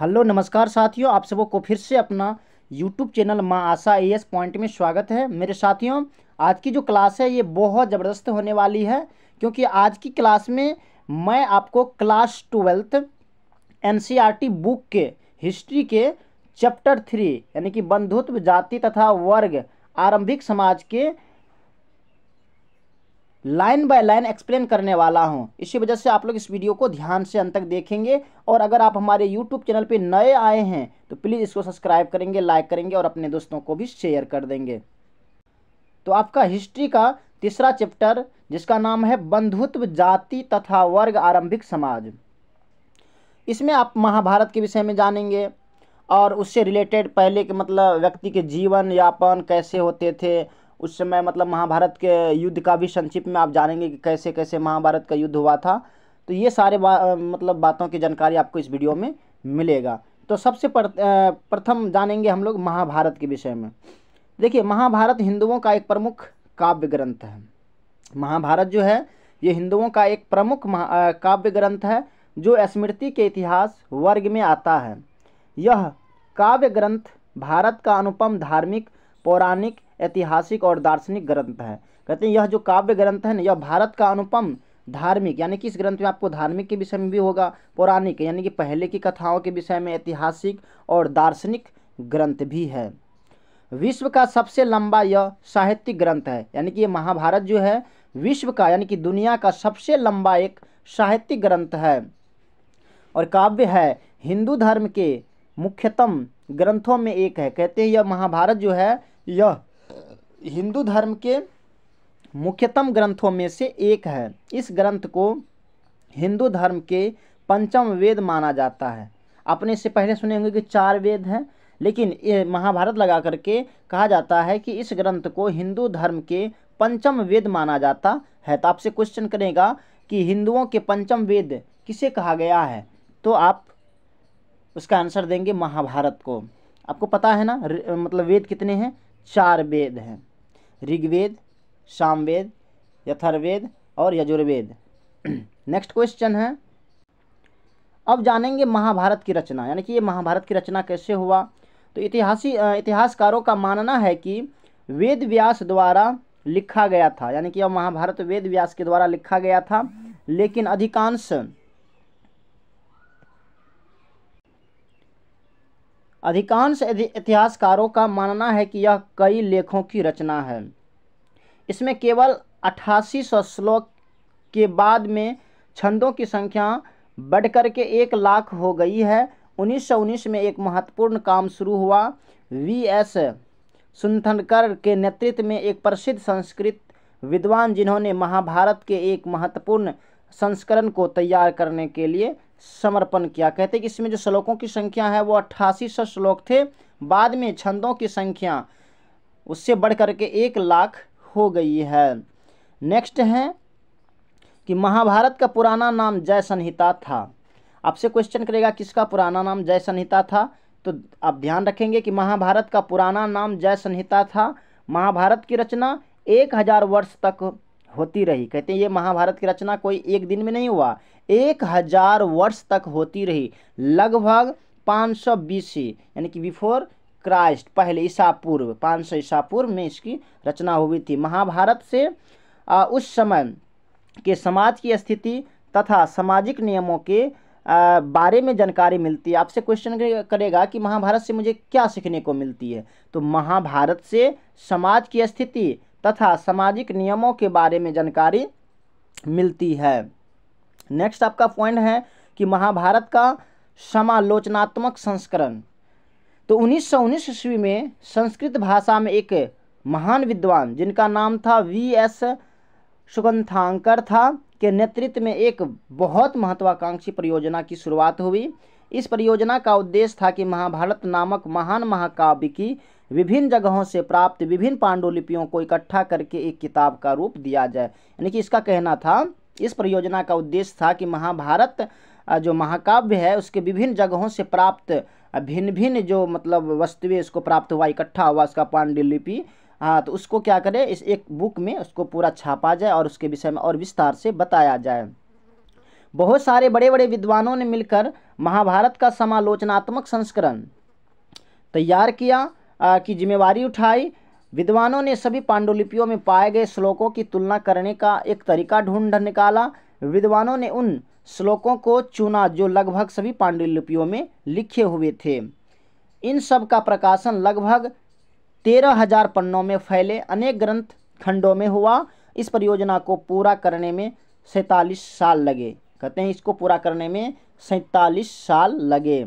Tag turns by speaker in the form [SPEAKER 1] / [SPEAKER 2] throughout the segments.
[SPEAKER 1] Hello, नमस्कार साथियों, आप सबों को फिर से अपना यूट्यूब चैनल माँ आशा ए एस पॉइंट में स्वागत है। मेरे साथियों, आज की जो क्लास है, ये बहुत ज़बरदस्त होने वाली है, क्योंकि आज की क्लास में मैं आपको क्लास ट्वेल्थ एन बुक के हिस्ट्री के चैप्टर थ्री यानी कि बंधुत्व, जाति तथा वर्ग, आरंभिक समाज के लाइन बाय लाइन एक्सप्लेन करने वाला हूँ। इसी वजह से आप लोग इस वीडियो को ध्यान से अंत तक देखेंगे। और अगर आप हमारे यूट्यूब चैनल पे नए आए हैं तो प्लीज़ इसको सब्सक्राइब करेंगे, लाइक करेंगे और अपने दोस्तों को भी शेयर कर देंगे। तो आपका हिस्ट्री का तीसरा चैप्टर, जिसका नाम है बंधुत्व, जाति तथा वर्ग आरंभिक समाज। इसमें आप महाभारत के विषय में जानेंगे और उससे रिलेटेड पहले के मतलब व्यक्ति के जीवन यापन कैसे होते थे उस समय मतलब महाभारत के युद्ध का भी संक्षिप्त में आप जानेंगे कि कैसे कैसे महाभारत का युद्ध हुआ था। तो ये सारे बा, मतलब बातों की जानकारी आपको इस वीडियो में मिलेगा। तो सबसे प्रथम जानेंगे हम लोग महाभारत के विषय में। देखिए महाभारत हिंदुओं का एक प्रमुख काव्य ग्रंथ है। महाभारत जो है ये हिंदुओं का एक प्रमुख काव्य ग्रंथ है जो स्मृति के इतिहास वर्ग में आता है। यह काव्य ग्रंथ भारत का अनुपम धार्मिक पौराणिक ऐतिहासिक और दार्शनिक ग्रंथ है। कहते हैं, यह जो काव्य ग्रंथ है ना यह भारत का अनुपम धार्मिक, यानी कि इस ग्रंथ में आपको धार्मिक के विषय में भी होगा, पौराणिक, यानी कि पहले की कथाओं के विषय में ऐतिहासिक और दार्शनिक ग्रंथ भी है। विश्व का सबसे लंबा यह साहित्यिक ग्रंथ है, यानी कि ये महाभारत जो है, विश्व का, यानी कि दुनिया का सबसे लंबा एक साहित्यिक ग्रंथ है। और काव्य है, हिंदू धर्म के मुख्यतम ग्रंथों में एक है। कहते हैं, यह महाभारत जो है, यह हिंदू धर्म के मुख्यतम ग्रंथों में से एक है। इस ग्रंथ को हिंदू धर्म के पंचम वेद माना जाता है। अपने से पहले सुने होंगे कि चार वेद हैं, लेकिन ये महाभारत लगा करके कहा जाता है कि इस ग्रंथ को हिंदू धर्म के पंचम वेद माना जाता है। तो आपसे क्वेश्चन करेगा कि हिंदुओं के पंचम वेद किसे कहा गया है? तो आप उसका आंसर देंगे महाभारत को। आपको पता है ना मतलब वेद कितने हैं? चार वेद हैं। ऋग्वेद, सामवेद, यथर्वेद और यजुर्वेद। नेक्स्ट क्वेश्चन है। अब जानेंगे महाभारत की रचना। यानी कि ये महाभारत की रचना कैसे हुआ? तो इतिहासी इतिहासकारों का मानना है कि वेद व्यास द्वारा लिखा गया था। यानी कि यह महाभारत वेद व्यास के द्वारा लिखा गया था। लेकिन अधिकांश अधिकांश इतिहासकारों का मानना है कि यह कई लेखों की रचना है। इसमें केवल अट्ठासी सौ श्लोक के बाद में छंदों की संख्या बढ़कर के एक लाख हो गई है। 1919 में एक महत्वपूर्ण काम शुरू हुआ। वी एस सुनथनकर के नेतृत्व में एक प्रसिद्ध संस्कृत विद्वान जिन्होंने महाभारत के एक महत्वपूर्ण संस्करण को तैयार करने के लिए समर्पण किया। कहते कि इसमें जो श्लोकों की संख्या है, वो अट्ठासी सौ श्लोक थे। बाद में छंदों की संख्या, उससे बढ़ करके एक लाख हो गई है। नेक्स्ट है कि महाभारत का पुराना नाम जय संहिता था आपसे क्वेश्चन करेगा, किसका पुराना नाम जय संहिता था? तो आप ध्यान रखेंगे कि महाभारत का पुराना नाम जय संहिता था। महाभारत की रचना एक हज़ार वर्ष तक होती रही। कहते हैं ये महाभारत की रचना कोई एक दिन में नहीं हुआ एक हज़ार वर्ष तक होती रही लगभग पाँच सौ बीसी यानी कि बिफोर क्राइस्ट पहले ईसा पूर्व पाँच सौ ईसा पूर्व में इसकी रचना हुई थी। महाभारत से आ, उस समय के समाज की स्थिति तथा सामाजिक नियमों के आ, बारे में जानकारी मिलती है। आपसे क्वेश्चन करेगा कि महाभारत से मुझे क्या सीखने को मिलती है? तो महाभारत से समाज की स्थिति तथा सामाजिक नियमों के बारे में जानकारी मिलती है। नेक्स्ट आपका पॉइंट है कि महाभारत का समालोचनात्मक संस्करण। तो उन्नीस सौ उन्नीस ईस्वी में संस्कृत भाषा में एक महान विद्वान, जिनका नाम था वी एस सुगंथांकर था, के नेतृत्व में एक बहुत महत्वाकांक्षी परियोजना की शुरुआत हुई। इस परियोजना का उद्देश्य था कि महाभारत नामक महान महाकाव्य की विभिन्न जगहों से प्राप्त विभिन्न पांडुलिपियों को इकट्ठा करके एक किताब का रूप दिया जाए। यानी कि इसका कहना था, इस परियोजना का उद्देश्य था कि महाभारत जो महाकाव्य है, उसके विभिन्न जगहों से प्राप्त भिन्न भिन्न जो मतलब वस्तुएँ इसको प्राप्त हुआ, इकट्ठा हुआ उसका पांडुलिपि हाँ तो उसको क्या करें, इस एक बुक में उसको पूरा छापा जाए और उसके विषय में और विस्तार से बताया जाए। बहुत सारे बड़े बड़े विद्वानों ने मिलकर महाभारत का समालोचनात्मक संस्करण तैयार किया। की जिम्मेवारी उठाई। विद्वानों ने सभी पांडुलिपियों में पाए गए श्लोकों की तुलना करने का एक तरीका ढूंढ निकाला। विद्वानों ने उन श्लोकों को चुना जो लगभग सभी पांडुलिपियों में लिखे हुए थे। इन सब का प्रकाशन लगभग तेरह हज़ार पन्नों में फैले अनेक ग्रंथ खंडों में हुआ। इस परियोजना को पूरा करने में सैतालीस साल लगे। कहते हैं इसको पूरा करने में सैतालीस साल लगे।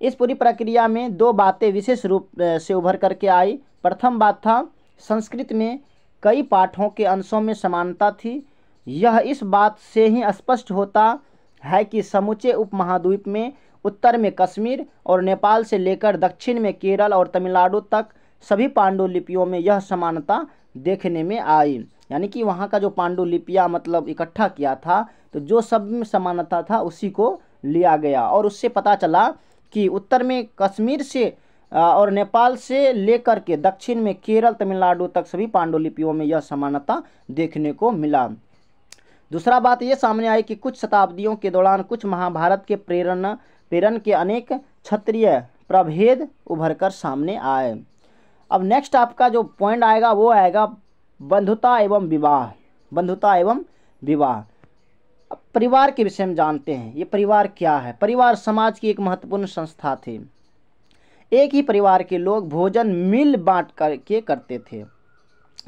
[SPEAKER 1] इस पूरी प्रक्रिया में दो बातें विशेष रूप से उभर करके आई। प्रथम बात था, संस्कृत में कई पाठों के अंशों में समानता थी। यह इस बात से ही स्पष्ट होता है कि समूचे उपमहाद्वीप में उत्तर में कश्मीर और नेपाल से लेकर दक्षिण में केरल और तमिलनाडु तक सभी पांडुलिपियों में यह समानता देखने में आई। यानी कि वहाँ का जो पांडुलिपियाँ मतलब इकट्ठा किया था तो जो सब में समानता था, उसी को लिया गया। और उससे पता चला कि उत्तर में कश्मीर से और नेपाल से लेकर के दक्षिण में केरल, तमिलनाडु तक सभी पांडुलिपियों में यह समानता देखने को मिला। दूसरा बात यह सामने आई कि कुछ शताब्दियों के दौरान कुछ महाभारत के प्रेरण प्रेरण के अनेक क्षत्रिय प्रभेद उभर कर सामने आए। अब नेक्स्ट आपका जो पॉइंट आएगा वो आएगा बंधुता एवं विवाह। बंधुता एवं विवाह। परिवार के विषय में जानते हैं, ये परिवार क्या है? परिवार समाज की एक महत्वपूर्ण संस्था थी। एक ही परिवार के लोग भोजन मिल बांट करके करते थे।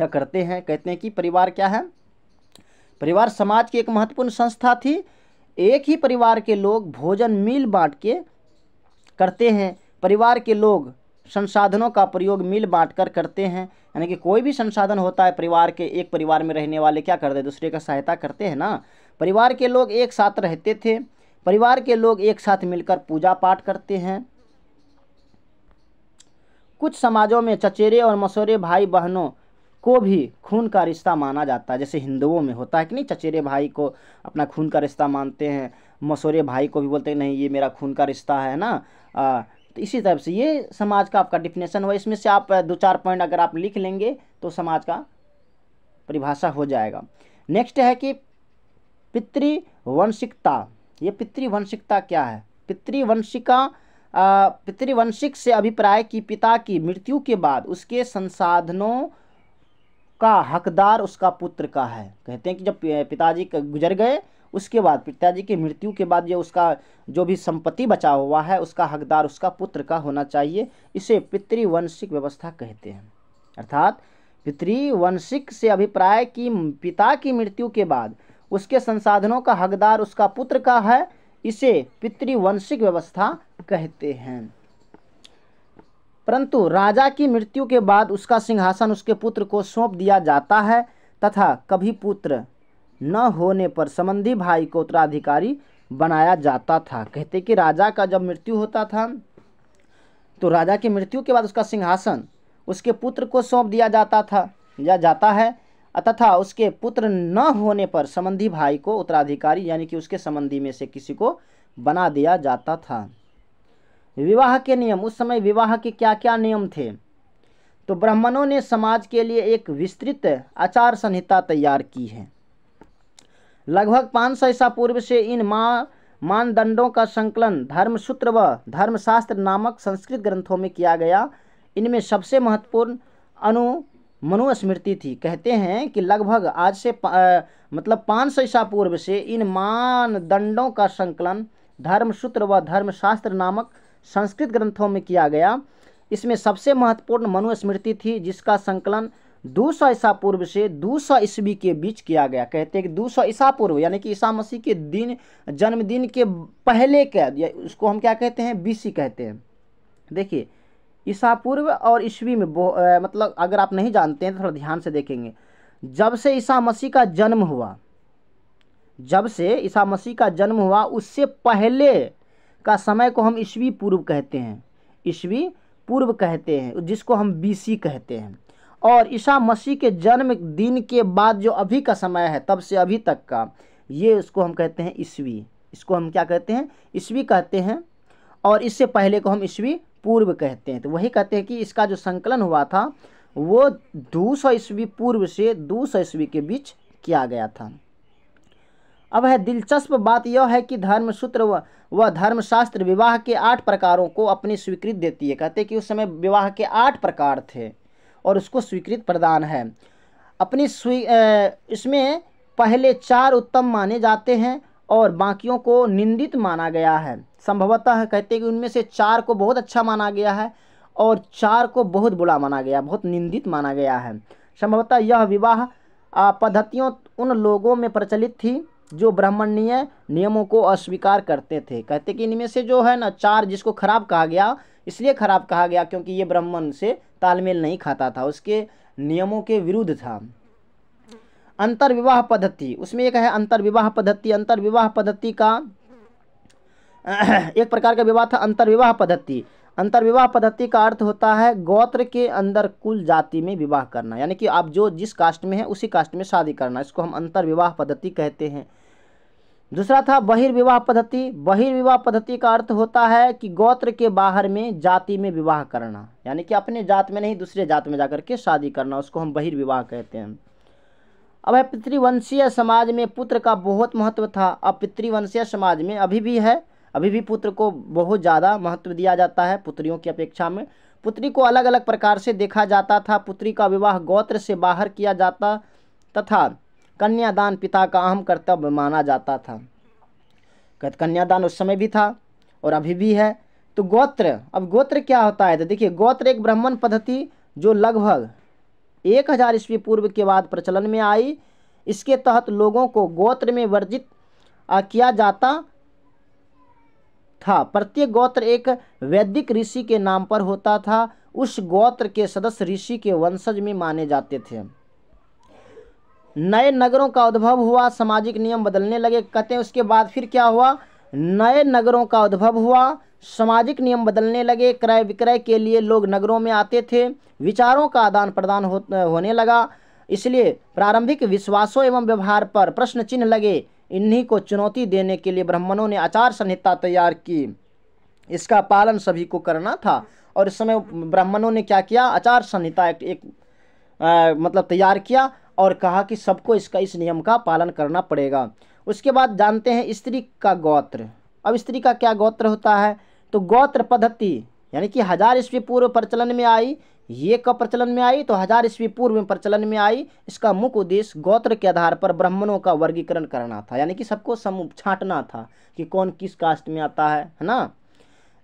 [SPEAKER 1] या करते हैं? कहते हैं कि परिवार क्या है? परिवार समाज की एक महत्वपूर्ण संस्था थी। एक ही परिवार के लोग भोजन मिल बांट के करते हैं। परिवार के लोग संसाधनों का प्रयोग मिल बांट कर करते हैं। यानी कि कोई भी संसाधन होता है परिवार के एक परिवार में रहने वाले, क्या करते हैं दूसरे का सहायता करते हैं ना? परिवार के लोग एक साथ रहते थे। परिवार के लोग एक साथ मिलकर पूजा पाठ करते हैं। कुछ समाजों में चचेरे और मसोरे भाई बहनों को भी खून का रिश्ता माना जाता है। जैसे हिंदुओं में होता है कि नहीं चचेरे भाई को अपना खून का रिश्ता मानते हैं मसोरे भाई को भी बोलते हैं नहीं ये मेरा खून का रिश्ता है ना। आ, तो इसी तरह से ये समाज का आपका डिफिनेशन हुआ। इसमें से आप दो चार पॉइंट अगर आप लिख लेंगे तो समाज का परिभाषा हो जाएगा। नेक्स्ट है कि पितृवंशिकता। ये पितृवंशिकता क्या है? पितृवंशिका पितृवंशिक से अभिप्राय की पिता की मृत्यु के बाद उसके संसाधनों का हकदार उसका पुत्र का है। कहते हैं कि जब पिताजी गुजर गए, उसके बाद पिताजी की मृत्यु के बाद जो उसका जो भी संपत्ति बचा हुआ है, उसका हकदार उसका पुत्र का होना चाहिए। इसे पितृवंशिक व्यवस्था कहते हैं। अर्थात पितृवंशिक से अभिप्राय की पिता की मृत्यु के बाद उसके संसाधनों का हकदार उसका पुत्र का है, इसे पितृवंशिक व्यवस्था कहते हैं। परंतु राजा की मृत्यु के बाद उसका सिंहासन उसके पुत्र को सौंप दिया जाता है, तथा कभी पुत्र न होने पर संबंधी भाई को उत्तराधिकारी बनाया जाता था। कहते कि राजा का जब मृत्यु होता था तो राजा की मृत्यु के बाद उसका सिंहासन उसके पुत्र को सौंप दिया जाता था, या जाता है तथा उसके पुत्र न होने पर संबंधी भाई को उत्तराधिकारी, यानी कि उसके संबंधी में से किसी को बना दिया जाता था। विवाह के नियम, उस समय विवाह के क्या क्या नियम थे? तो ब्राह्मणों ने समाज के लिए एक विस्तृत आचार संहिता तैयार की है। लगभग पाँच सौ ईसा पूर्व से इन माँ, मानदंडों का संकलन धर्मसूत्र व धर्मशास्त्र नामक संस्कृत ग्रंथों में किया गया। इनमें सबसे महत्वपूर्ण अनु मनुस्मृति थी। कहते हैं कि लगभग आज से आ, मतलब पाँच सौ ईसा पूर्व से इन मानदंडों का संकलन धर्मसूत्र व धर्मशास्त्र नामक संस्कृत ग्रंथों में किया गया। इसमें सबसे महत्वपूर्ण मनुस्मृति थी जिसका संकलन दो सौ ईसा पूर्व से दो सौ ईस्वी के बीच किया गया। कहते हैं कि दो सौ ईसा पूर्व यानी कि ईसा मसीह के दिन जन्मदिन के पहले के उसको हम क्या कहते हैं? बीसी कहते हैं। देखिए ईसा पूर्व और ईस्वी में आ, मतलब अगर आप नहीं जानते हैं तो थोड़ा ध्यान से देखेंगे। जब से ईसा मसीह का जन्म हुआ जब से ईसा मसीह का जन्म हुआ उससे पहले का समय को हम ईस्वी पूर्व कहते हैं। ईस्वी पूर्व कहते हैं जिसको हम बीसी कहते हैं। और ईसा मसीह के जन्म दिन के बाद जो अभी का समय है तब से अभी तक का ये उसको हम कहते हैं ईस्वी। इसको हम क्या कहते हैं? ईस्वी कहते हैं। और इससे पहले को हम ईस्वी पूर्व कहते हैं। तो वही कहते हैं कि इसका जो संकलन हुआ था, वो दो सौ ईस्वी पूर्व से दो सौ ईस्वी के बीच किया गया था। अब है दिलचस्प बात यह है कि धर्मसूत्र व धर्मशास्त्र विवाह के आठ प्रकारों को अपनी स्वीकृत देती है। कहते हैं कि उस समय विवाह के आठ प्रकार थे और उसको स्वीकृत प्रदान है। अपनी स्वी इसमें पहले चार उत्तम माने जाते हैं और बाकियों को निंदित माना गया है। संभवतः कहते हैं कि उनमें से चार को बहुत अच्छा माना गया है और चार को बहुत बुरा माना गया, बहुत निंदित माना गया है। संभवतः यह विवाह पद्धतियों उन लोगों में प्रचलित थी जो ब्राह्मणीय नियमों को अस्वीकार करते थे। कहते कि इनमें से जो है ना, चार जिसको खराब कहा गया, इसलिए खराब कहा गया क्योंकि ये ब्राह्मण से तालमेल नहीं खाता था, उसके नियमों के विरुद्ध था। अंतर विवाह पद्धति, उसमें एक है अंतर विवाह पद्धति। अंतर विवाह पद्धति का एक प्रकार का विवाह था अंतर्विवाह पद्धति। अंतर्विवाह पद्धति का अर्थ होता है गोत्र के अंदर कुल जाति में विवाह करना। यानी कि आप जो जिस कास्ट में है, उसी कास्ट में शादी करना। इसको हम अंतर्विवाह पद्धति कहते हैं। दूसरा था बहिर्विवाह पद्धति। बहिर्विवाह पद्धति का अर्थ होता है कि गोत्र के बाहर में जाति में विवाह करना। यानी कि अपने जात में नहीं, दूसरे जात में जाकर के शादी करना। उसको हम बहिर्विवाह कहते हैं। अब है पितृवंशीय समाज में पुत्र का बहुत महत्व था। अब पितृवंशीय समाज में अभी भी है। अभी भी पुत्र को बहुत ज़्यादा महत्व दिया जाता है पुत्रियों की अपेक्षा में। पुत्री को अलग अलग प्रकार से देखा जाता था। पुत्री का विवाह गोत्र से बाहर किया जाता तथा कन्यादान पिता का अहम कर्तव्य माना जाता था। कन्यादान उस समय भी था और अभी भी है। तो गोत्र, अब गोत्र क्या होता है? तो देखिए, गोत्र एक ब्राह्मण पद्धति जो लगभग एक हज़ार ईस्वी पूर्व के बाद प्रचलन में आई। इसके तहत लोगों को गोत्र में वर्जित किया जाता था। प्रत्येक गोत्र एक वैदिक ऋषि के नाम पर होता था। उस गोत्र के सदस्य ऋषि के वंशज में माने जाते थे। नए नगरों का उद्भव हुआ सामाजिक नियम बदलने लगे। कहते हैं उसके बाद फिर क्या हुआ? नए नगरों का उद्भव हुआ सामाजिक नियम बदलने लगे। क्रय विक्रय के लिए लोग नगरों में आते थे। विचारों का आदान प्रदान हो, होने लगा। इसलिए प्रारंभिक विश्वासों एवं व्यवहार पर प्रश्न चिन्ह लगे। इन्हीं को चुनौती देने के लिए ब्राह्मणों ने आचार संहिता तैयार की। इसका पालन सभी को करना था। और इस समय ब्राह्मणों ने क्या किया? आचार संहिता एक, एक आ, मतलब तैयार किया और कहा कि सबको इसका इस नियम का पालन करना पड़ेगा। उसके बाद जानते हैं स्त्री का गोत्र। अब स्त्री का क्या गोत्र होता है? तो गोत्र पद्धति यानी कि हज़ार ईस्वी पूर्व प्रचलन में आई ये कब प्रचलन में आई? तो हज़ार ईस्वी पूर्व में प्रचलन में आई। इसका मुख्य उद्देश्य गोत्र के आधार पर ब्राह्मणों का वर्गीकरण करना था, यानी कि सबको समूह छांटना था कि कौन किस कास्ट में आता है है ना?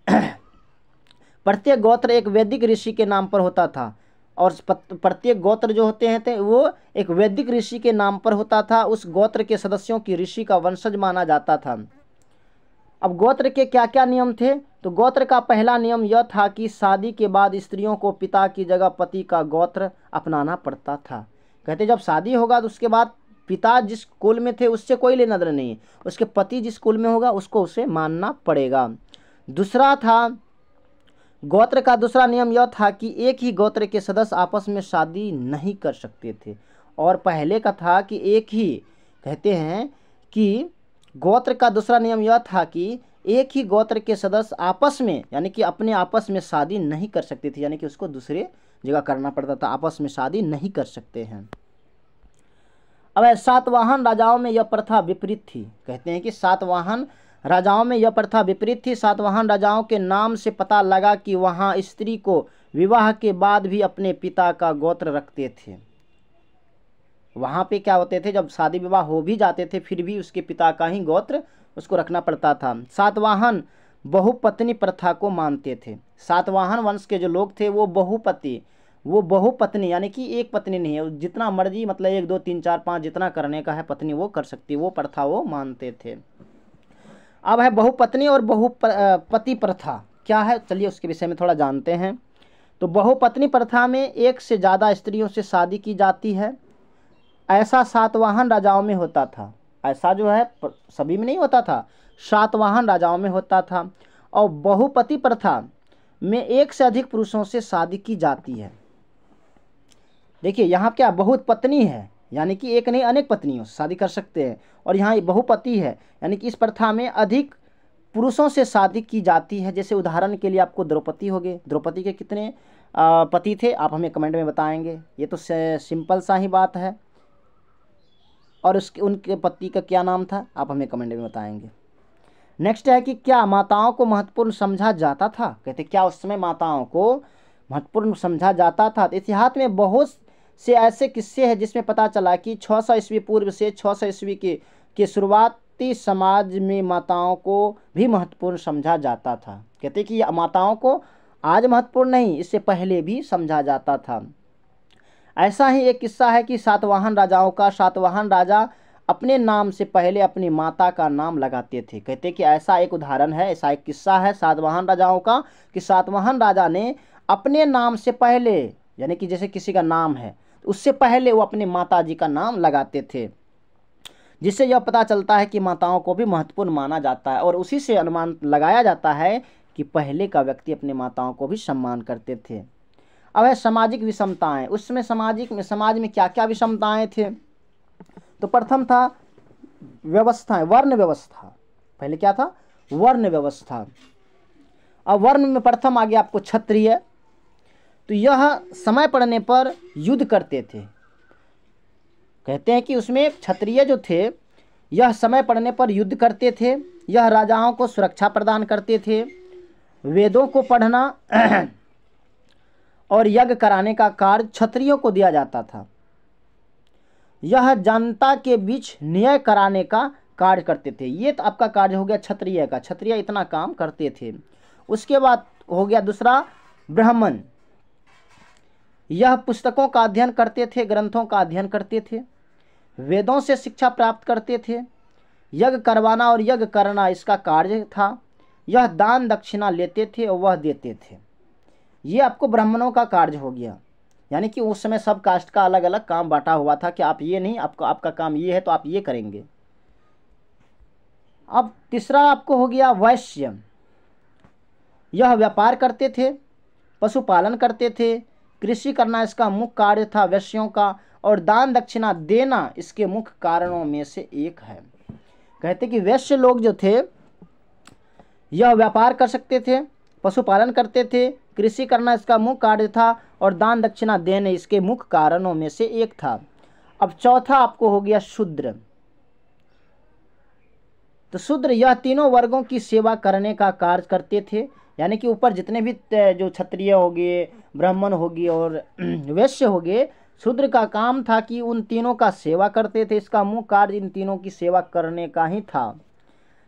[SPEAKER 1] प्रत्येक गोत्र एक वैदिक ऋषि के नाम पर होता था, और प्रत्येक गोत्र जो होते हैं थे वो एक वैदिक ऋषि के नाम पर होता था। उस गोत्र के सदस्यों की ऋषि का वंशज माना जाता था। अब गोत्र के क्या क्या नियम थे? तो गोत्र का पहला नियम यह था कि शादी के बाद स्त्रियों को पिता की जगह पति का गोत्र अपनाना पड़ता था। कहते जब शादी होगा तो उसके बाद पिता जिस कुल में थे उससे कोई लेना देना नहीं। उसके पति जिस कुल में होगा उसको उसे मानना पड़ेगा। दूसरा था, गोत्र का दूसरा नियम यह था कि एक ही गोत्र के सदस्य आपस में शादी नहीं कर सकते थे। और पहले का था कि एक ही, कहते हैं कि गोत्र का दूसरा नियम यह था कि एक ही गोत्र के सदस्य आपस में, यानी कि अपने आपस में शादी नहीं कर सकते थे, यानी कि उसको दूसरे जगह करना पड़ता था, आपस में शादी नहीं कर सकते हैं। अब सातवाहन राजाओं में यह प्रथा विपरीत थी। कहते हैं कि सातवाहन राजाओं में यह प्रथा विपरीत थी। सातवाहन राजाओं के नाम से पता लगा कि वहाँ स्त्री को विवाह के बाद भी अपने पिता का गोत्र रखते थे। वहाँ पे क्या होते थे, जब शादी विवाह हो भी जाते थे, फिर भी उसके पिता का ही गोत्र उसको रखना पड़ता था। सातवाहन बहुपत्नी प्रथा को मानते थे। सातवाहन वंश के जो लोग थे, वो बहुपति, वो बहुपत्नी, यानी कि एक पत्नी नहीं है। जितना मर्ज़ी मतलब एक, दो, तीन, चार, पाँच जितना करने का है पत्नी, वो कर सकती, वो प्रथा वो मानते थे। अब है बहुपत्नी और बहुपति प्रथा। क्या है? चलिए उसके विषय में थोड़ा जानते हैं। तो बहुपत्नी प्रथा में एक से ज़्यादा स्त्रियों से शादी की जाती है। ऐसा सातवाहन राजाओं में होता था। ऐसा जो है सभी में नहीं होता था। सातवाहन राजाओं में होता था और बहुपति प्रथा में एक से अधिक पुरुषों से शादी की जाती है। देखिए, यहाँ क्या बहुत पत्नी है, यानी कि एक नहीं, अनेक पत्नियों से शादी कर सकते हैं। और यहाँ बहुपति है, यानी कि इस प्रथा में अधिक पुरुषों से शादी की जाती है। जैसे उदाहरण के लिए आपको द्रौपदी हो गए। द्रौपदी के कितने पति थे, आप हमें कमेंट में बताएँगे। ये तो सिंपल सा ही बात है। और उसके, उनके पति का क्या नाम था, आप हमें कमेंट में बताएँगे। नेक्स्ट है कि क्या माताओं को महत्वपूर्ण समझा जाता था? कहते, क्या उस समय माताओं को महत्वपूर्ण समझा जाता था? इतिहास में बहुत से ऐसे किस्से हैं जिसमें पता चला कि 600 ईस्वी पूर्व से 600 ईस्वी के के शुरुआती समाज में माताओं को भी महत्वपूर्ण समझा जाता था। कहते कि माताओं को आज महत्वपूर्ण नहीं, इससे पहले भी समझा जाता था। ऐसा ही एक किस्सा है कि सातवाहन राजाओं का, सातवाहन राजा अपने नाम से पहले अपनी माता का नाम लगाते थे। कहते कि ऐसा एक उदाहरण है, ऐसा एक किस्सा है सातवाहन राजाओं का कि सातवाहन राजा ने अपने नाम से पहले, यानी कि जैसे किसी का नाम है, उससे पहले वो अपने माता जी का नाम लगाते थे। जिससे यह पता चलता है कि माताओं को भी महत्वपूर्ण माना जाता है और उसी से अनुमान लगाया जाता है कि पहले का व्यक्ति अपने माताओं को भी सम्मान करते थे। अब है सामाजिक विषमताएँ। उस समय सामाजिक में, समाज में क्या क्या विषमताएँ थे? तो प्रथम था व्यवस्थाएँ, वर्ण व्यवस्था। पहले क्या था? वर्ण व्यवस्था। अब वर्ण में प्रथम आ गया आपको क्षत्रिय। तो यह समय पड़ने पर युद्ध करते थे। कहते हैं कि उसमें क्षत्रिय जो थे, यह समय पड़ने पर युद्ध करते थे। यह राजाओं को सुरक्षा प्रदान करते थे। वेदों को पढ़ना और यज्ञ कराने का कार्य क्षत्रियों को दिया जाता था। यह जनता के बीच न्याय कराने का कार्य करते थे। ये तो आपका कार्य हो गया क्षत्रिय का। क्षत्रिय इतना काम करते थे। उसके बाद हो गया दूसरा, ब्राह्मण। यह पुस्तकों का अध्ययन करते थे, ग्रंथों का अध्ययन करते थे। वेदों से शिक्षा प्राप्त करते थे। यज्ञ करवाना और यज्ञ करना इसका कार्य था। यह दान दक्षिणा लेते थे और वह देते थे। ये आपको ब्राह्मणों का कार्य हो गया। यानी कि उस समय सब कास्ट का अलग अलग काम बांटा हुआ था कि आप ये नहीं, आपका आपका काम ये है तो आप ये करेंगे। अब तीसरा आपको हो गया वैश्य। यह व्यापार करते थे, पशुपालन करते थे, कृषि करना इसका मुख्य कार्य था वैश्यों का, और दान दक्षिणा देना इसके मुख्य कारणों में से एक है। कहते कि वैश्य लोग जो थे, यह व्यापार कर सकते थे पशुपालन करते थे। कृषि करना इसका मुख्य कार्य था और दान दक्षिणा देने इसके मुख्य कारणों में से एक था। अब चौथा आपको हो गया शूद्र। तो शूद्र यह तीनों वर्गों की सेवा करने का कार्य करते थे। यानी कि ऊपर जितने भी जो क्षत्रिय हो गए ब्राह्मण हो गए और वैश्य हो गए शूद्र का काम था कि उन तीनों का सेवा करते थे। इसका मुख्य कार्य इन तीनों की सेवा करने का ही था।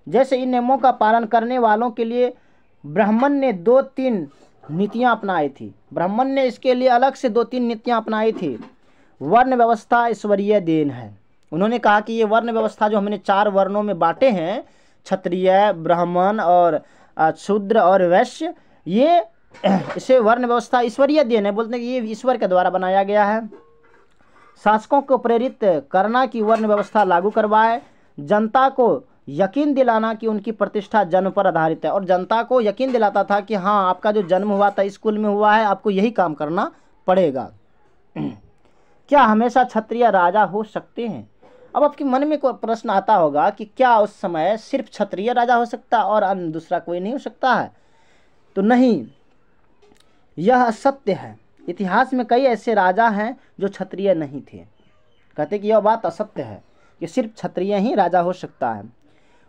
[SPEAKER 1] जैसे इन नियमों का पालन करने वालों के लिए ब्राह्मण ने दो तीन नीतियाँ अपनाई थी। ब्राह्मण ने इसके लिए अलग से दो तीन नीतियाँ अपनाई थी। वर्ण व्यवस्था ईश्वरीय देन है। उन्होंने कहा कि ये वर्ण व्यवस्था जो हमने चार वर्णों में बांटे हैं, क्षत्रिय, ब्राह्मण और शूद्र और वैश्य, ये, इसे वर्ण व्यवस्था ईश्वरीय देन है। बोलते हैं कि ये ईश्वर के द्वारा बनाया गया है। शासकों को प्रेरित करना कि वर्ण व्यवस्था लागू करवाए, जनता को यकीन दिलाना कि उनकी प्रतिष्ठा जन्म पर आधारित है। और जनता को यकीन दिलाता था कि हाँ आपका जो जन्म हुआ था, स्कूल में हुआ है, आपको यही काम करना पड़ेगा। क्या हमेशा क्षत्रिय राजा हो सकते हैं? अब आपके मन में कोई प्रश्न आता होगा कि क्या उस समय सिर्फ़ क्षत्रिय राजा हो सकता और अन्य दूसरा कोई नहीं हो सकता है? तो नहीं, यह सत्य है। इतिहास में कई ऐसे राजा हैं जो क्षत्रिय नहीं थे। कहते कि यह बात असत्य है कि सिर्फ़ क्षत्रिय ही राजा हो सकता है।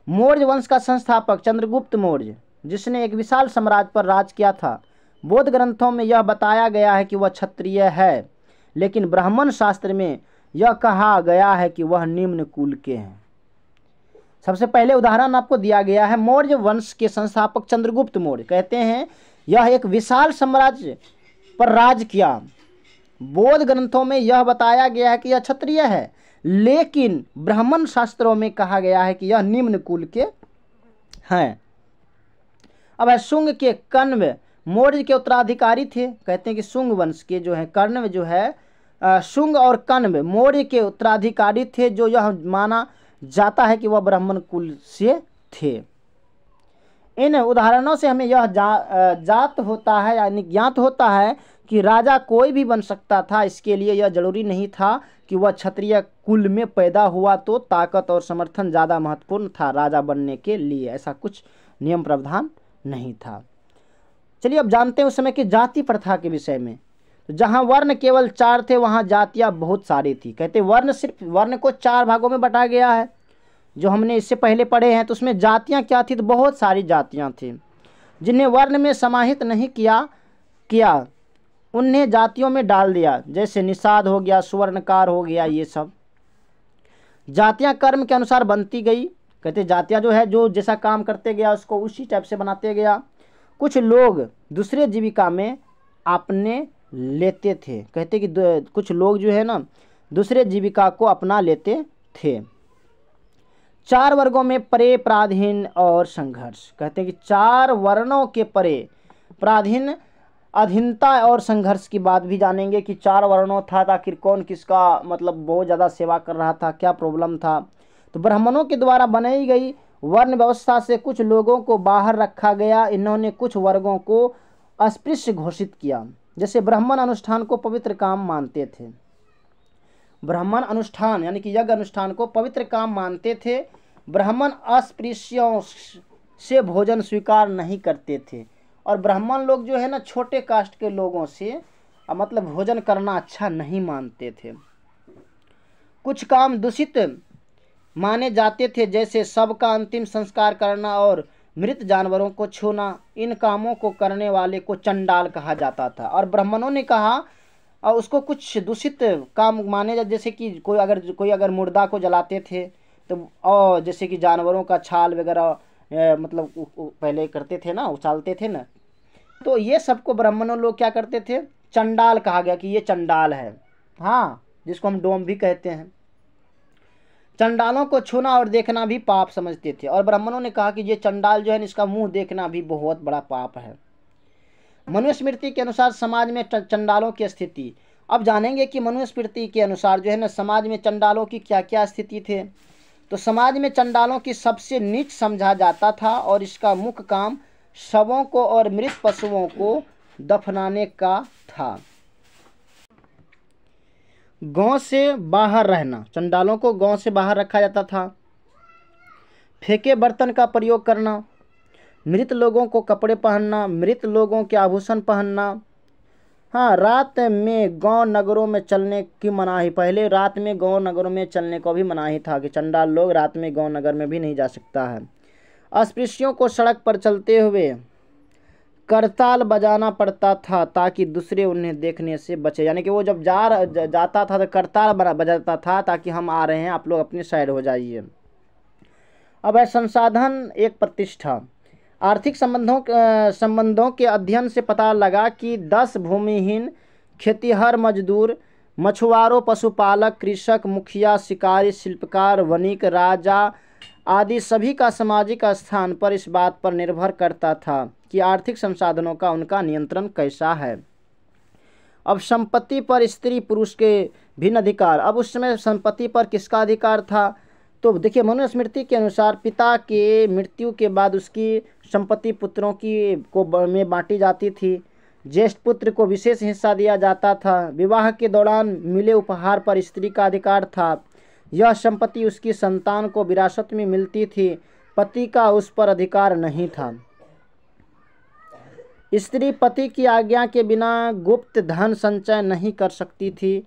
[SPEAKER 1] मौर्य वंश का संस्थापक चंद्रगुप्त मौर्य, जिसने एक विशाल साम्राज्य पर राज किया था। बौद्ध ग्रंथों में यह बताया गया है कि वह क्षत्रिय है, लेकिन ब्राह्मण शास्त्र में यह कहा गया है कि वह निम्न कुल के हैं। सबसे पहले उदाहरण आपको दिया गया है, मौर्य वंश के संस्थापक चंद्रगुप्त मौर्य। कहते हैं, यह एक विशाल साम्राज्य पर राज किया। बौद्ध ग्रंथों में यह बताया गया है कि यह क्षत्रिय है लेकिन ब्राह्मण शास्त्रों में कहा गया है कि यह निम्न कुल के हैं। अब है, शुंग के कण्व। मौर्य के उत्तराधिकारी थे। कहते हैं कि शुंग वंश के जो है कर्ण जो है शुंग और कण्व। मौर्य के उत्तराधिकारी थे जो यह माना जाता है कि वह ब्राह्मण कुल से थे। इन उदाहरणों से हमें यह जा, जात होता है यानी ज्ञात होता है कि राजा कोई भी बन सकता था इसके लिए यह ज़रूरी नहीं था कि वह क्षत्रिय कुल में पैदा हुआ तो ताकत और समर्थन ज़्यादा महत्वपूर्ण था राजा बनने के लिए। ऐसा कुछ नियम प्रावधान नहीं था। चलिए अब जानते हैं उस समय की जाति प्रथा के विषय में। तो जहाँ वर्ण केवल चार थे वहाँ जातियाँ बहुत सारी थी। कहते वर्ण सिर्फ़ वर्ण को चार भागों में बटा गया है। जो हमने इससे पहले पढ़े हैं तो उसमें जातियाँ क्या थी? तो बहुत सारी जातियाँ थी, जिन्हें वर्ण में समाहित नहीं किया किया। उन्हें जातियों में डाल दिया। जैसे निषाद हो गया, सुवर्णकार हो गया, ये सब। जातियाँ कर्म के अनुसार बनती गई। कहते जातियाँ जो है, जो जैसा काम करते गया, उसको उसी टाइप से बनाते गया। कुछ लोग दूसरे जीविका में अपने लेते थे। कहते कि कुछ लोग जो है ना, दूसरे जीविका को अपना लेते थे। चार वर्गों में परे प्राधीन और संघर्ष। कहते हैं कि चार वर्णों के परे प्राधीन, अधीनता और संघर्ष की बात भी जानेंगे कि चार वर्णों था आखिर कौन किसका मतलब बहुत ज़्यादा सेवा कर रहा था, क्या प्रॉब्लम था। तो ब्राह्मणों के द्वारा बनाई गई वर्ण व्यवस्था से कुछ लोगों को बाहर रखा गया। इन्होंने कुछ वर्गों को अस्पृश्य घोषित किया, जैसे ब्राह्मण अनुष्ठान को पवित्र काम मानते थे। ब्राह्मण अनुष्ठान, यानी कि यज्ञ अनुष्ठान को पवित्र काम मानते थे। ब्राह्मण अस्पृश्यों से भोजन स्वीकार नहीं करते थे। और ब्राह्मण लोग जो है ना, छोटे कास्ट के लोगों से मतलब भोजन करना अच्छा नहीं मानते थे। कुछ काम दूषित माने जाते थे, जैसे सबका अंतिम संस्कार करना और मृत जानवरों को छूना। इन कामों को करने वाले को चंडाल कहा जाता था। और ब्राह्मणों ने कहा और उसको कुछ दूषित काम माने जा, जैसे कि कोई अगर कोई अगर मुर्दा को जलाते थे तो और जैसे कि जानवरों का छाल वगैरह मतलब पहले करते थे ना, उछालते थे ना। तो ये सबको ब्राह्मणों लोग क्या करते थे? चंडाल कहा गया कि ये चंडाल है। हाँ जिसको हम डोम भी कहते हैं। चंडालों को छूना और देखना भी पाप समझते थे। और ब्राह्मणों ने कहा कि ये चंडाल जो है इसका मुँह देखना भी बहुत बड़ा पाप है। मनुस्मृति के अनुसार समाज में चंडालों की स्थिति। अब जानेंगे कि मनुस्मृति के अनुसार जो है ना, समाज में चंडालों की क्या क्या स्थिति थे। तो समाज में चंडालों की सबसे नीच समझा जाता था और इसका मुख्य काम शवों को और मृत पशुओं को दफनाने का था। गाँव से बाहर रहना। चंडालों को गाँव से बाहर रखा जाता था। फेंके बर्तन का प्रयोग करना। मृत लोगों को कपड़े पहनना, मृत लोगों के आभूषण पहनना। हाँ रात में गाँव नगरों में चलने की मनाही, पहले रात में गाँव नगरों में चलने को भी मनाही था कि चंडाल लोग रात में गाँव नगर में भी नहीं जा सकता है। अस्पृश्यों को सड़क पर चलते हुए करताल बजाना पड़ता था ताकि दूसरे उन्हें देखने से बचे। यानी कि वो जब जा जाता था तो करताल बजाता था ताकि हम आ रहे हैं, आप लोग अपनी साइड हो जाइए। अब है संसाधन एक प्रतिष्ठा। आर्थिक संबंधों संबंधों के अध्ययन से पता लगा कि दस भूमिहीन खेतीहर मजदूर, मछुआरों, पशुपालक, कृषक, मुखिया, शिकारी, शिल्पकार, वणिक, राजा आदि सभी का सामाजिक स्थान पर इस बात पर निर्भर करता था कि आर्थिक संसाधनों का उनका नियंत्रण कैसा है। अब संपत्ति पर स्त्री पुरुष के भिन्न अधिकार। अब उस समय संपत्ति पर किसका अधिकार था? तो देखिए, मनुस्मृति के अनुसार पिता के मृत्यु के बाद उसकी संपत्ति पुत्रों की को में बांटी जाती थी। ज्येष्ठ पुत्र को विशेष हिस्सा दिया जाता था। विवाह के दौरान मिले उपहार पर स्त्री का अधिकार था। यह संपत्ति उसकी संतान को विरासत में मिलती थी। पति का उस पर अधिकार नहीं था। स्त्री पति की आज्ञा के बिना गुप्त धन संचय नहीं कर सकती थी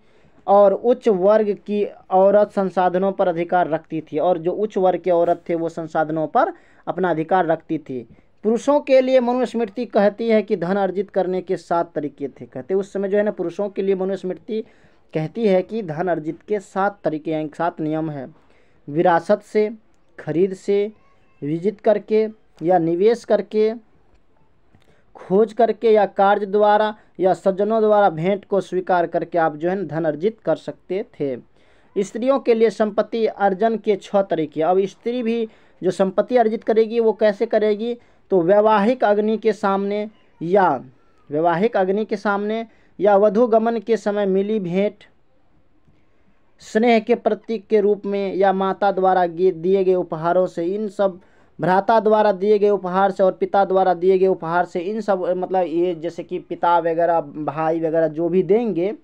[SPEAKER 1] और उच्च वर्ग की औरत संसाधनों पर अधिकार रखती थी और जो उच्च वर्ग के औरत थे, वो संसाधनों पर अपना अधिकार रखती थी। पुरुषों के लिए मनुस्मृति कहती है कि धन अर्जित करने के सात तरीके थे। कहते उस समय जो है ना, पुरुषों के लिए मनुस्मृति कहती है कि धन अर्जित के सात तरीके हैं सात नियम है। विरासत से, खरीद से, विजित करके या निवेश करके, खोज करके या कार्य द्वारा या सज्जनों द्वारा भेंट को स्वीकार करके आप जो है धन अर्जित कर सकते थे। स्त्रियों के लिए संपत्ति अर्जन के छह तरीके अब स्त्री भी जो संपत्ति अर्जित करेगी, वो कैसे करेगी? तो वैवाहिक अग्नि के सामने या वैवाहिक अग्नि के सामने या वधु गमन के समय मिली भेंट, स्नेह के प्रतीक के रूप में या माता द्वारा दिए गए उपहारों से, इन सब भ्राता द्वारा दिए गए उपहार से और पिता द्वारा दिए गए उपहार से, इन सब मतलब ये जैसे कि पिता वगैरह, भाई वगैरह जो भी देंगे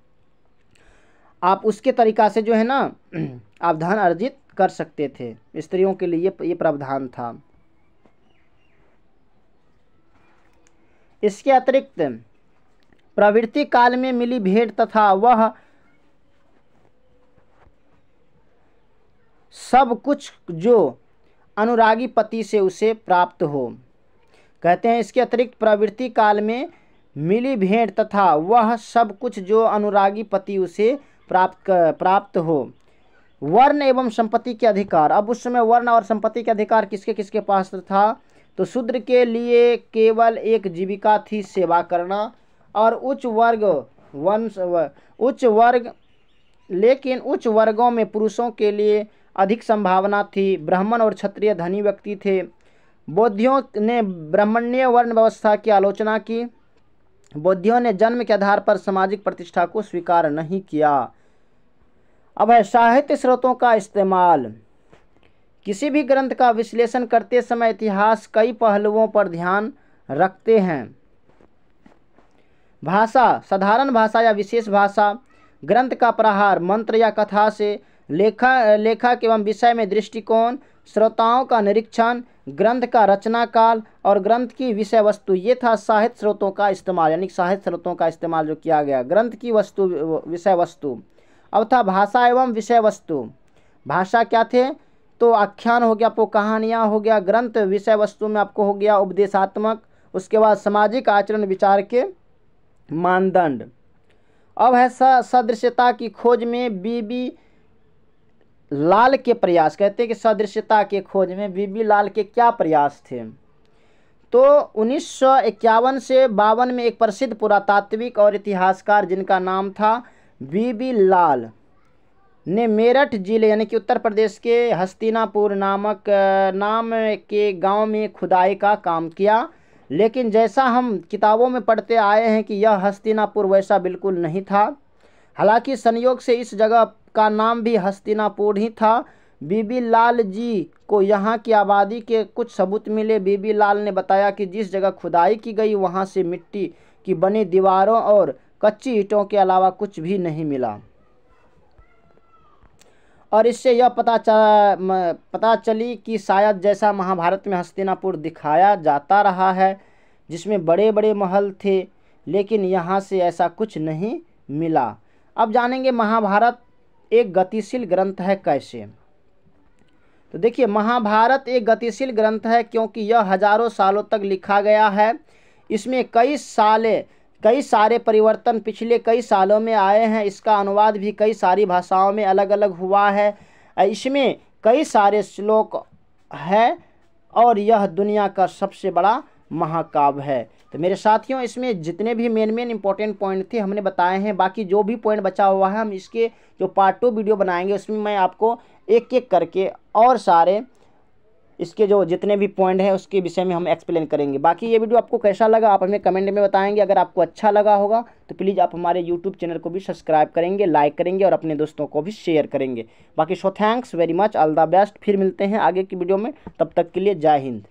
[SPEAKER 1] आप उसके तरीका से जो है ना आप धन अर्जित कर सकते थे। स्त्रियों के लिए ये प्रावधान था। इसके अतिरिक्त, प्रवृत्ति काल में मिली भेंट तथा वह सब कुछ जो अनुरागी पति से उसे प्राप्त हो। कहते हैं इसके अतिरिक्त, प्रवृत्ति काल में मिली भेंट तथा वह सब कुछ जो अनुरागी पति उसे प्राप्त प्राप्त हो। वर्ण एवं संपत्ति के अधिकार। अब उस समय वर्ण और संपत्ति के अधिकार किसके किसके पास था? तो शूद्र के लिए केवल एक जीविका थी, सेवा करना। और उच्च वर्ग वंश, उच्च वर्ग, लेकिन उच्च वर्गों में पुरुषों के लिए अधिक संभावना थी। ब्राह्मण और क्षत्रिय धनी व्यक्ति थे। बौद्धियों ने ब्राह्मण्य वर्ण व्यवस्था की आलोचना की। बौद्धियों ने जन्म के आधार पर सामाजिक प्रतिष्ठा को स्वीकार नहीं किया। अब है साहित्य स्रोतों का इस्तेमाल। किसी भी ग्रंथ का विश्लेषण करते समय इतिहास कई पहलुओं पर ध्यान रखते हैं। भाषा, साधारण भाषा या विशेष भाषा, ग्रंथ का प्रहार, मंत्र या कथा से लेखा लेखक एवं विषय में दृष्टिकोण श्रोताओं का निरीक्षण, ग्रंथ का रचना काल और ग्रंथ की विषय वस्तु, ये था साहित्य स्रोतों का इस्तेमाल, यानी साहित्य स्रोतों का इस्तेमाल जो किया गया, ग्रंथ की वस्तु, विषय वस्तु। अब था भाषा एवं विषय वस्तु भाषा क्या थे? तो आख्यान हो गया, आपको कहानियाँ हो गया, ग्रंथ विषय वस्तु में आपको हो गया उपदेशात्मक, उसके बाद सामाजिक आचरण, विचार के मानदंड। अब है सदृश्यता की खोज में बीबी लाल के प्रयास। कहते हैं कि सदृश्यता के खोज में बीबी लाल के क्या प्रयास थे? तो उन्नीस सौ इक्यावन से बावन में एक प्रसिद्ध पुरातात्विक और इतिहासकार जिनका नाम था बीबी लाल ने मेरठ ज़िले यानी कि उत्तर प्रदेश के हस्तिनापुर नामक नाम के गाँव में खुदाई का काम किया। लेकिन जैसा हम किताबों में पढ़ते आए हैं कि यह हस्तिनापुर वैसा बिल्कुल नहीं था। हालाँकि संयोग से इस जगह का नाम भी हस्तिनापुर ही था। बीबी लाल जी को यहाँ की आबादी के कुछ सबूत मिले। बीबी लाल ने बताया कि जिस जगह खुदाई की गई, वहाँ से मिट्टी की बनी दीवारों और कच्ची ईंटों के अलावा कुछ भी नहीं मिला। और इससे यह पता चला पता चली कि शायद जैसा महाभारत में हस्तिनापुर दिखाया जाता रहा है, जिसमें बड़े बड़े महल थे, लेकिन यहाँ से ऐसा कुछ नहीं मिला। अब जानेंगे महाभारत एक गतिशील ग्रंथ है कैसे। तो देखिए, महाभारत एक गतिशील ग्रंथ है क्योंकि यह हज़ारों सालों तक लिखा गया है। इसमें कई साले कई सारे परिवर्तन पिछले कई सालों में आए हैं। इसका अनुवाद भी कई सारी भाषाओं में अलग अलग हुआ है। इसमें कई सारे श्लोक है और यह दुनिया का सबसे बड़ा महाकाव्य है। तो मेरे साथियों, इसमें जितने भी मेन मेन इंपॉर्टेंट पॉइंट थे, हमने बताए हैं। बाकी जो भी पॉइंट बचा हुआ है, हम इसके जो पार्ट टू वीडियो बनाएँगे, उसमें मैं आपको एक एक करके और सारे इसके जो जितने भी पॉइंट हैं, उसके विषय में हम एक्सप्लेन करेंगे। बाकी ये वीडियो आपको कैसा लगा, आप हमें कमेंट में बताएँगे। अगर आपको अच्छा लगा होगा तो प्लीज़ आप हमारे यूट्यूब चैनल को भी सब्सक्राइब करेंगे लाइक करेंगे और अपने दोस्तों को भी शेयर करेंगे। बाकी so thanks very much all the best फिर मिलते हैं आगे की वीडियो में। तब तक के लिए जय हिंद।